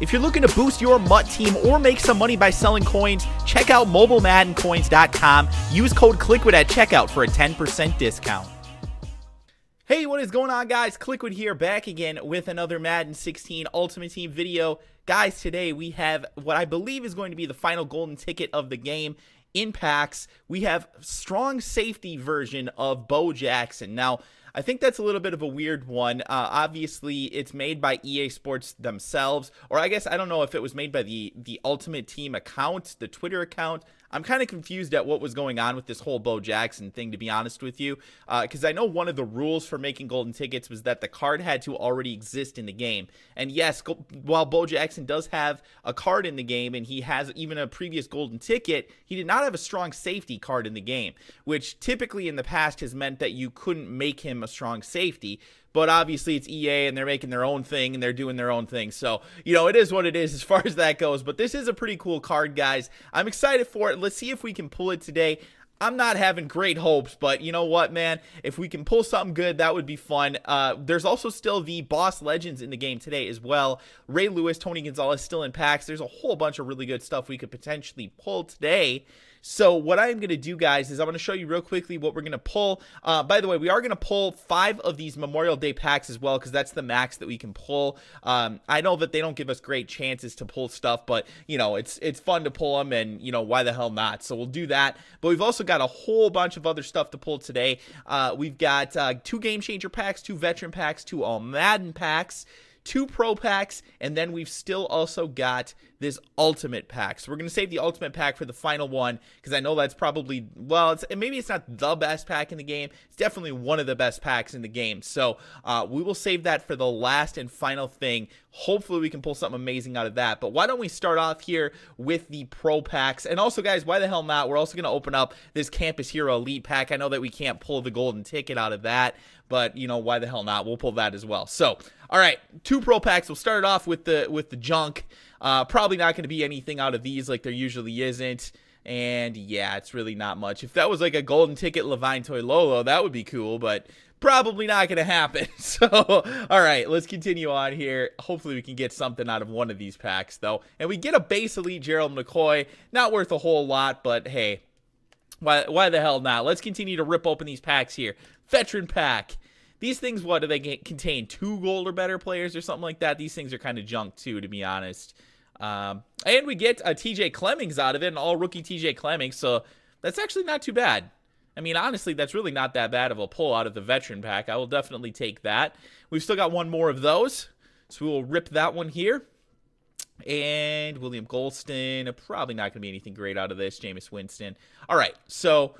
If you're looking to boost your MUT team or make some money by selling coins, check out mobilemaddencoins.com. Use code KLIQUID at checkout for a 10% discount. Hey, what is going on, guys? Kliquid here, back again with another Madden 16 Ultimate Team video. Guys, today we have what I believe is going to be the final golden ticket of the game in packs. We have strong safety version of Bo Jackson. Now, I think that's a little bit of a weird one. Uh, obviously, it's made by EA Sports themselves, or I guess I don't know if it was made by the the Ultimate Team account, the Twitter account. I'm kind of confused at what was going on with this whole Bo Jackson thing, to be honest with you, because uh, I know one of the rules for making golden tickets was that the card had to already exist in the game. And yes, go, while Bo Jackson does have a card in the game and he has even a previous golden ticket, he did not have a strong safety card in the game, which typically in the past has meant that you couldn't make him a strong safety but obviously it's EA and they're making their own thing and they're doing their own thing. So, you know, it is what it is as far as that goes. But this is a pretty cool card, guys. I'm excited for it. Let's see if we can pull it today. I'm not having great hopes, but you know what, man? If we can pull something good, that would be fun. Uh, there's also still the boss legends in the game today as well. Ray Lewis, Tony Gonzalez still in packs. There's a whole bunch of really good stuff we could potentially pull today. So what I'm going to do, guys, is I'm going to show you real quickly what we're going to pull. Uh, by the way, we are going to pull five of these Memorial Day packs as well because that's the max that we can pull. Um, I know that they don't give us great chances to pull stuff, but, you know, it's it's fun to pull them and, you know, why the hell not? So we'll do that. But we've also got a whole bunch of other stuff to pull today. Uh, we've got uh, two Game Changer packs, two Veteran packs, two All Madden packs two pro packs, and then we've still also got this ultimate pack. So we're going to save the ultimate pack for the final one because I know that's probably, well, it's, maybe it's not the best pack in the game. It's definitely one of the best packs in the game. So uh, we will save that for the last and final thing. Hopefully we can pull something amazing out of that. But why don't we start off here with the pro packs? And also, guys, why the hell not? We're also going to open up this Campus Hero Elite pack. I know that we can't pull the golden ticket out of that, but, you know, why the hell not? We'll pull that as well. So, all right, two pro packs. We'll start off with the with the junk. Uh, probably not going to be anything out of these like there usually isn't. And yeah, it's really not much. If that was like a golden ticket Levine Toilolo, that would be cool, but probably not going to happen. So, all right, let's continue on here. Hopefully, we can get something out of one of these packs, though. And we get a base elite Gerald McCoy. Not worth a whole lot, but hey, why, why the hell not? Let's continue to rip open these packs here. Veteran pack. These things, what do they contain? Two gold or better players or something like that? These things are kind of junk too, to be honest. Um, and we get a TJ Clemmings out of it, an all rookie TJ Clemmings. So that's actually not too bad. I mean, honestly, that's really not that bad of a pull out of the veteran pack. I will definitely take that. We've still got one more of those. So we will rip that one here. And William Gholston. Probably not going to be anything great out of this. Jameis Winston. All right. So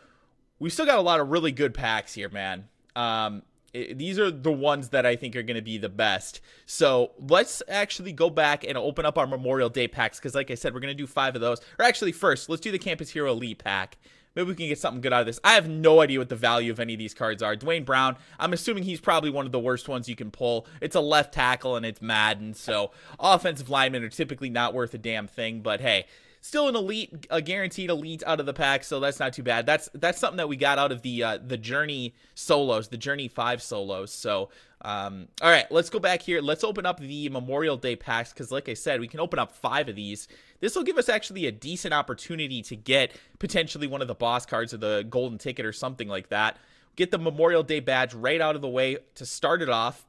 we've still got a lot of really good packs here, man. Um, these are the ones that I think are going to be the best. So let's actually go back and open up our Memorial Day packs because, like I said, we're going to do five of those. Or actually, first, let's do the Campus Hero Elite pack. Maybe we can get something good out of this. I have no idea what the value of any of these cards are. Duane Brown, I'm assuming he's probably one of the worst ones you can pull. It's a left tackle and it's Madden, so offensive linemen are typically not worth a damn thing. But hey, still an elite, a guaranteed elite out of the pack, so that's not too bad. That's that's something that we got out of the uh, the Journey solos, the Journey Five solos. So, um, all right, let's go back here. Let's open up the Memorial Day packs because, like I said, we can open up five of these. This will give us actually a decent opportunity to get potentially one of the boss cards or the golden ticket or something like that. Get the Memorial Day badge right out of the way to start it off.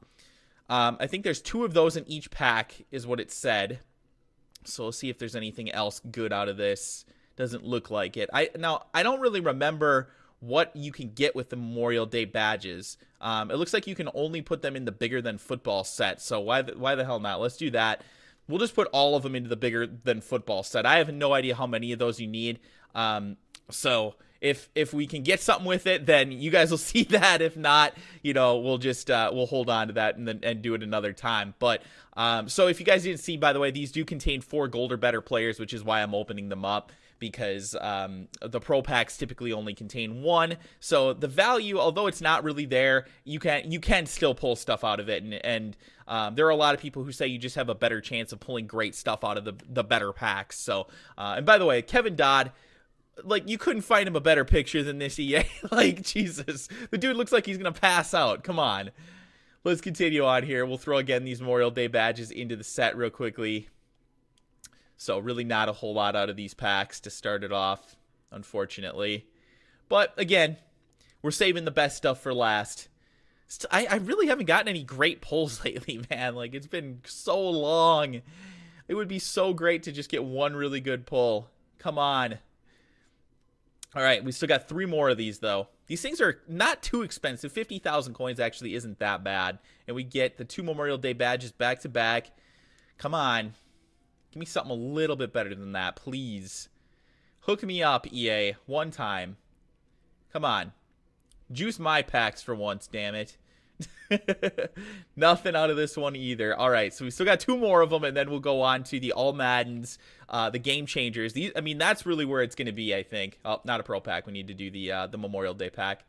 Um, I think there's two of those in each pack, is what it said. So we'll see if there's anything else good out of this. Doesn't look like it. I now I don't really remember what you can get with the Memorial Day badges. Um, it looks like you can only put them in the bigger than football set. So why the, why the hell not? Let's do that. We'll just put all of them into the bigger than football set. I have no idea how many of those you need. Um, so if if we can get something with it, then you guys will see that. If not, you know, we'll just uh, we'll hold on to that and then and do it another time. But um, so if you guys didn't see, by the way, these do contain four gold or better players, which is why I'm opening them up because um, the pro packs typically only contain one. So the value, although it's not really there, you can you can still pull stuff out of it, and, and um, there are a lot of people who say you just have a better chance of pulling great stuff out of the the better packs. So uh, and by the way, Kevin Dodd like you couldn't find him a better picture than this EA. like Jesus, the dude looks like he's gonna pass out. Come on. Let's continue on here. We'll throw again these Memorial Day badges into the set real quickly. So really not a whole lot out of these packs to start it off, unfortunately. But again, we're saving the best stuff for last. I, I really haven't gotten any great pulls lately, man. Like, it's been so long. It would be so great to just get one really good pull. Come on. All right, we still got three more of these, though. These things are not too expensive. 50,000 coins actually isn't that bad. And we get the two Memorial Day badges back to back. Come on. Give me something a little bit better than that, please. Hook me up, EA, one time. Come on. Juice my packs for once, damn it. Nothing out of this one either. All right, so we still got two more of them, and then we'll go on to the All Maddens, uh, the Game Changers. These, I mean, that's really where it's going to be. I think. Oh, not a Pro Pack. We need to do the uh, the Memorial Day pack.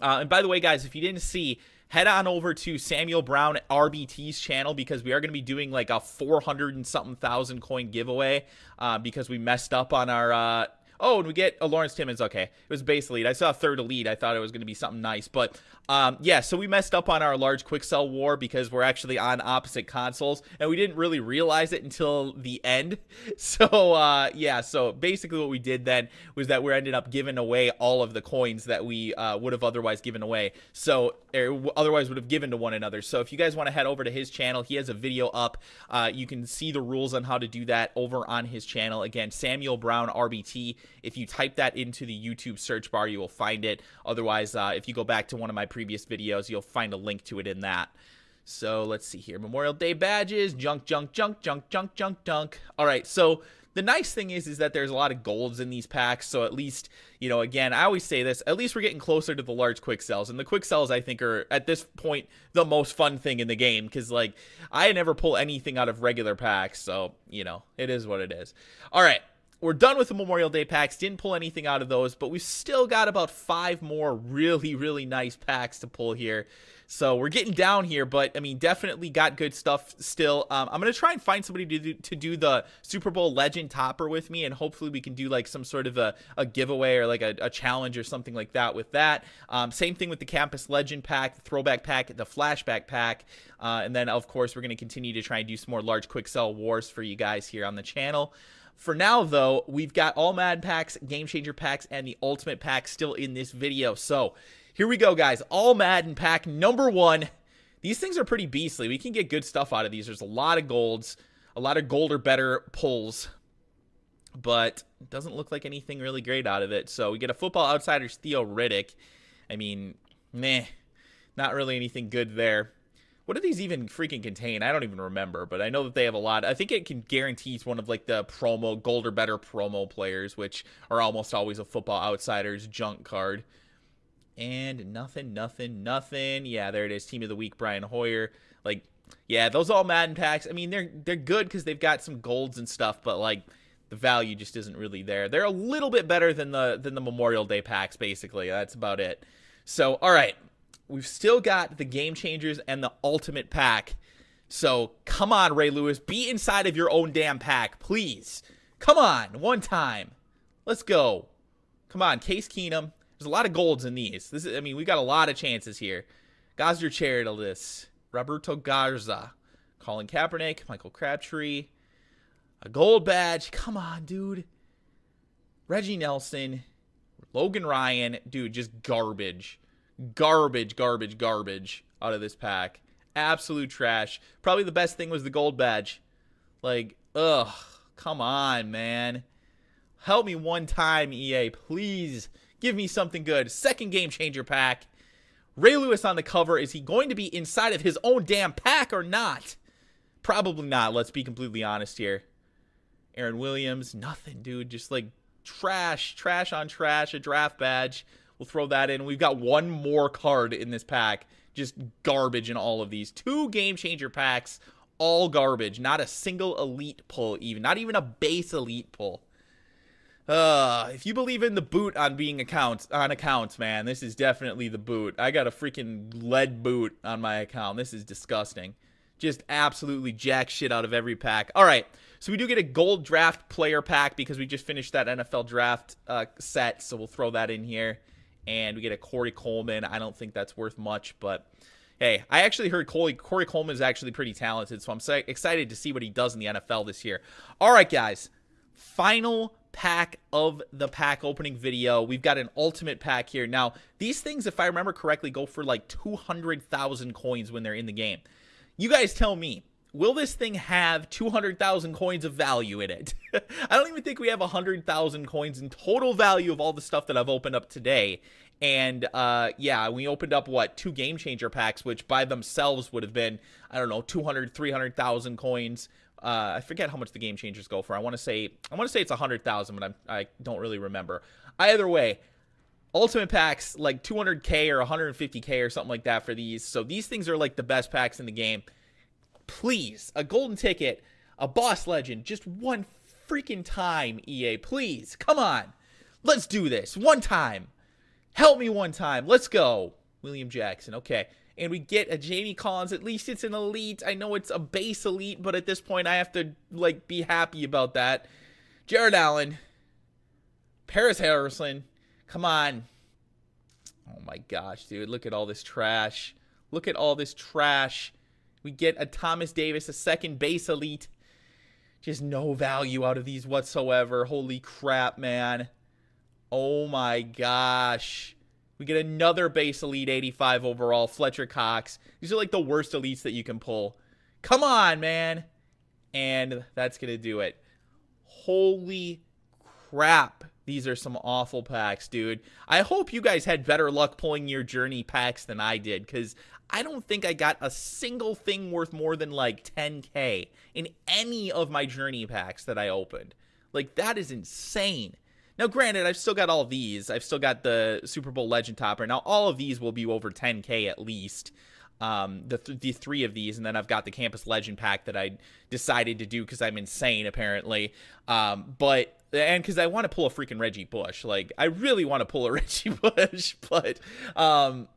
Uh, and by the way, guys, if you didn't see, head on over to Samuel Brown RBT's channel because we are going to be doing like a 400 and something thousand coin giveaway uh, because we messed up on our uh, oh, and we get a Lawrence Timmons. Okay, it was base elite. I saw a third elite. I thought it was going to be something nice, but um, yeah. So we messed up on our large quick sell war because we're actually on opposite consoles, and we didn't really realize it until the end. So uh, yeah. So basically, what we did then was that we ended up giving away all of the coins that we uh, would have otherwise given away. So or otherwise would have given to one another. So if you guys want to head over to his channel, he has a video up. Uh, you can see the rules on how to do that over on his channel. Again, Samuel Brown RBT. If you type that into the YouTube search bar, you will find it. Otherwise, uh, if you go back to one of my previous videos, you'll find a link to it in that. So let's see here. Memorial Day badges, junk, junk, junk, junk, junk, junk, junk. All right, so the nice thing is is that there's a lot of golds in these packs so at least you know again i always say this at least we're getting closer to the large quick sells and the quick sells i think are at this point the most fun thing in the game because like i never pull anything out of regular packs so you know it is what it is all right we're done with the Memorial Day packs. Didn't pull anything out of those, but we've still got about five more really, really nice packs to pull here. So we're getting down here, but I mean, definitely got good stuff still. Um, I'm gonna try and find somebody to do, to do the Super Bowl Legend Topper with me, and hopefully we can do like some sort of a, a giveaway or like a, a challenge or something like that with that. Um, same thing with the Campus Legend pack, the Throwback pack, the Flashback pack, uh, and then of course we're gonna continue to try and do some more large quick sell wars for you guys here on the channel. For now, though, we've got all Mad packs, Game Changer packs, and the Ultimate pack still in this video. So here we go, guys. All Madden pack number one. These things are pretty beastly. We can get good stuff out of these. There's a lot of golds, a lot of gold or better pulls, but doesn't look like anything really great out of it. So we get a Football Outsiders Theo Riddick. I mean, meh, not really anything good there. What do these even freaking contain? I don't even remember, but I know that they have a lot. I think it can guarantee one of like the promo gold or better promo players, which are almost always a Football Outsiders junk card. And nothing, nothing, nothing. Yeah, there it is. Team of the week, Brian Hoyer. Like, yeah, those all Madden packs. I mean, they're they're good because they've got some golds and stuff, but like the value just isn't really there. They're a little bit better than the than the Memorial Day packs, basically. That's about it. So, all right, we've still got the game changers and the ultimate pack. So come on, Ray Lewis, be inside of your own damn pack, please. Come on, one time. Let's go. Come on, Case Keenum. There's a lot of golds in these. This is, I mean, we got a lot of chances here. Gosder Cherilus, Roberto Garza, Colin Kaepernick, Michael Crabtree, a gold badge. Come on, dude. Reggie Nelson, Logan Ryan, dude, just garbage. Garbage, garbage, garbage out of this pack. Absolute trash. Probably the best thing was the gold badge. Like, ugh, come on, man. Help me one time, EA, please. Give me something good. Second game changer pack. Ray Lewis on the cover. Is he going to be inside of his own damn pack or not? Probably not. Let's be completely honest here. Aaron Williams, nothing, dude. Just like trash, trash on trash, a draft badge. We'll throw that in. We've got one more card in this pack. Just garbage in all of these. Two game changer packs, all garbage. Not a single elite pull, even. Not even a base elite pull. Uh, if you believe in the boot on being accounts on accounts, man, this is definitely the boot. I got a freaking lead boot on my account. This is disgusting. Just absolutely jack shit out of every pack. All right, so we do get a gold draft player pack because we just finished that NFL draft uh, set, so we'll throw that in here. And we get a Corey Coleman. I don't think that's worth much, but hey, I actually heard Corey, Corey Coleman is actually pretty talented, so I'm so excited to see what he does in the NFL this year. All right, guys, final pack of the pack opening video. We've got an ultimate pack here. Now, these things, if I remember correctly, go for like 200,000 coins when they're in the game. You guys tell me, will this thing have 200,000 coins of value in it? I don't even think we have 100,000 coins in total value of all the stuff that I've opened up today. And uh, yeah, we opened up what two game changer packs, which by themselves would have been I don't know 200, 300,000 coins. Uh, I forget how much the game changers go for. I want to say I want to say it's 100,000, but I'm, I don't really remember. Either way, ultimate packs like 200k or 150k or something like that for these. So these things are like the best packs in the game. Please, a golden ticket, a boss legend, just one freaking time, EA. Please, come on, let's do this one time. Help me one time. Let's go. William Jackson. Okay. And we get a Jamie Collins. At least it's an elite. I know it's a base elite, but at this point I have to like be happy about that. Jared Allen. Paris Harrison. Come on. Oh my gosh, dude. Look at all this trash. Look at all this trash. We get a Thomas Davis, a second base elite. Just no value out of these whatsoever. Holy crap, man. Oh my gosh. We get another base elite 85 overall, Fletcher Cox. These are like the worst elites that you can pull. Come on, man. And that's going to do it. Holy crap. These are some awful packs, dude. I hope you guys had better luck pulling your journey packs than I did because I don't think I got a single thing worth more than like 10k in any of my journey packs that I opened. Like, that is insane. Now, granted, I've still got all these. I've still got the Super Bowl Legend Topper. Now, all of these will be over 10K at least. Um, the, th- the three of these, and then I've got the Campus Legend pack that I decided to do because I'm insane, apparently. Um, but and because I want to pull a freaking Reggie Bush, like I really want to pull a Reggie Bush, but um,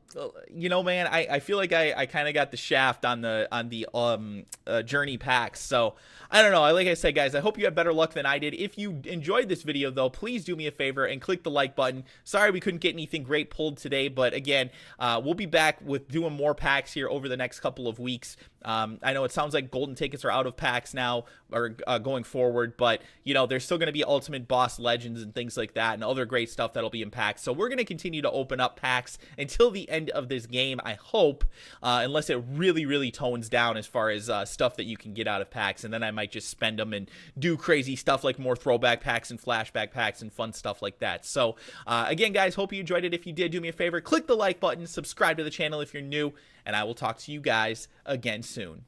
you know, man, I, I feel like I, I kind of got the shaft on the on the um uh, journey packs. So I don't know. Like I said, guys, I hope you have better luck than I did. If you enjoyed this video, though, please do me a favor and click the like button. Sorry we couldn't get anything great pulled today, but again, uh, we'll be back with doing more packs here over the next couple of weeks. Um, I know it sounds like golden tickets are out of packs now or uh, going forward, but you know there's still going to be ultimate boss legends and things like that, and other great stuff that'll be in packs. So we're going to continue to open up packs until the end of this game. I hope, uh, unless it really, really tones down as far as uh, stuff that you can get out of packs, and then I might just spend them and do crazy stuff like more throwback packs and flashback packs and fun stuff like that. So uh, again, guys, hope you enjoyed it. If you did, do me a favor, click the like button, subscribe to the channel if you're new, and I will talk to you guys again soon.